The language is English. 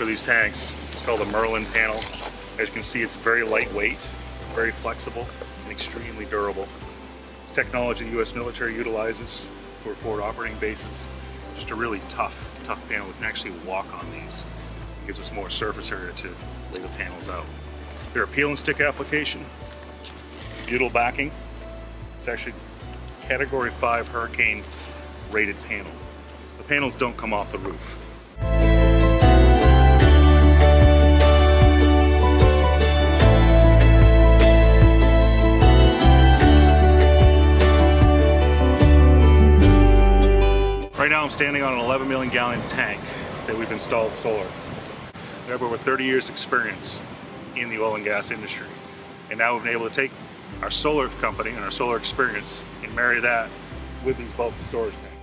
tanks. It's called the Merlin panel. As you can see, it's very lightweight, very flexible, and extremely durable. It's technology the U.S. military utilizes for forward operating bases. Just a really tough, tough panel. We can actually walk on these. It gives us more surface area to lay the panels out. They're a peel and stick application, butyl backing. It's actually category 5 hurricane rated panel. The panels don't come off the roof. Right now I'm standing on an 11 million gallon tank that we've installed solar. We have over 30 years experience in the oil and gas industry. And now we've been able to take our solar company and our solar experience and marry that with these bulk storage tanks.